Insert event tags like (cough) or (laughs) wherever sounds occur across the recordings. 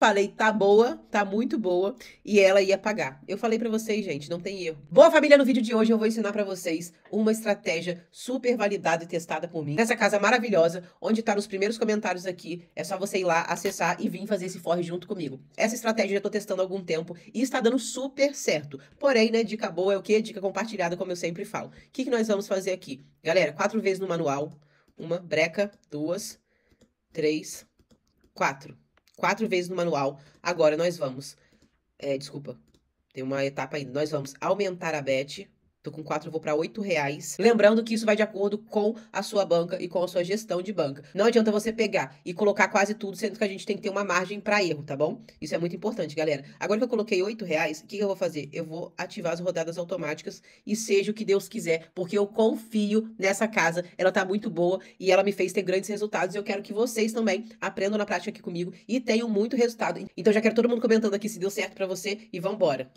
Falei, tá boa, tá muito boa, e ela ia pagar. Eu falei para vocês, gente, não tem erro. Boa família, no vídeo de hoje eu vou ensinar para vocês uma estratégia super validada e testada por mim. Nessa casa maravilhosa, onde tá nos primeiros comentários aqui, é só você ir lá, acessar e vir fazer esse forre junto comigo. Essa estratégia eu já tô testando há algum tempo e está dando super certo. Porém, né, dica boa é o quê? Dica compartilhada, como eu sempre falo. O que, que nós vamos fazer aqui? Galera, quatro vezes no manual. Uma, breca, duas, três, quatro quatro vezes no manual. Agora nós vamos. É, desculpa, tem uma etapa ainda. Nós vamos aumentar a bet Tô com 4, vou para 8 reais. Lembrando que isso vai de acordo com a sua banca e com a sua gestão de banca. Não adianta você pegar e colocar quase tudo, sendo que a gente tem que ter uma margem para erro, tá bom? Isso é muito importante, galera. Agora que eu coloquei 8 reais, o que, que eu vou fazer? Eu vou ativar as rodadas automáticas e seja o que Deus quiser, porque eu confio nessa casa. Ela tá muito boa e ela me fez ter grandes resultados. E eu quero que vocês também aprendam na prática aqui comigo e tenham muito resultado. Então já quero todo mundo comentando aqui se deu certo para você e vambora.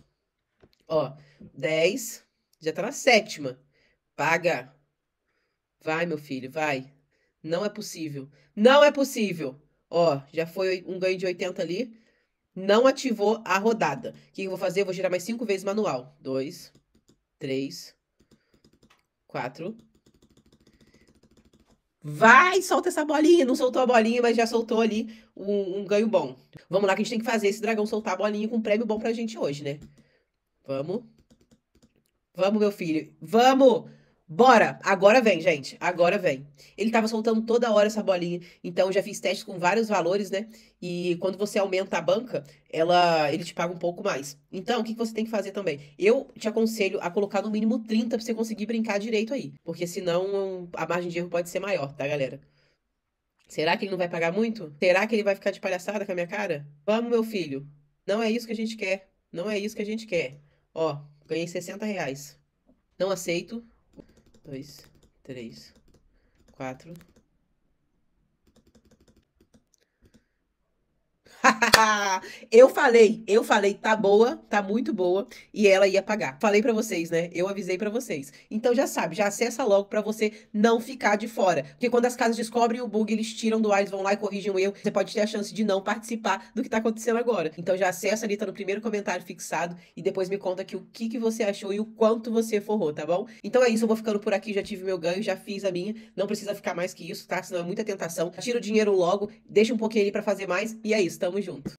Ó, 10 já tá na sétima. Paga. Vai, meu filho, vai. Não é possível. Não é possível. Ó, já foi um ganho de 80 ali. Não ativou a rodada. O que eu vou fazer? Eu vou girar mais cinco vezes manual. Dois, três, quatro. Vai, solta essa bolinha. Não soltou a bolinha, mas já soltou ali um, um ganho bom. Vamos lá que a gente tem que fazer esse dragão soltar a bolinha com um prêmio bom pra gente hoje, né? Vamos. Vamos, meu filho. Vamos! Bora! Agora vem, gente. Agora vem. Ele tava soltando toda hora essa bolinha. Então, eu já fiz testes com vários valores, né? E quando você aumenta a banca, ela, ele te paga um pouco mais. Então, o que, que você tem que fazer também? Eu te aconselho a colocar no mínimo 30 pra você conseguir brincar direito aí. Porque senão a margem de erro pode ser maior, tá, galera? Será que ele não vai pagar muito? Será que ele vai ficar de palhaçada com a minha cara? Vamos, meu filho. Não é isso que a gente quer. Não é isso que a gente quer. Ó, Ganhei 60 reais. Não aceito. Dois, três, quatro, (laughs) eu falei, eu falei, tá boa, tá muito boa, e ela ia pagar. Falei para vocês, né? Eu avisei para vocês. Então já sabe, já acessa logo para você não ficar de fora. Porque quando as casas descobrem o bug, eles tiram do ar, eles vão lá e corrigem o erro. Você pode ter a chance de não participar do que tá acontecendo agora. Então já acessa ali, tá no primeiro comentário fixado, e depois me conta aqui o que, que você achou e o quanto você forrou, tá bom? Então é isso, eu vou ficando por aqui, já tive meu ganho, já fiz a minha. Não precisa ficar mais que isso, tá? Senão é muita tentação. Tira o dinheiro logo, deixa um pouquinho ali para fazer mais, e é isso, tamo junto.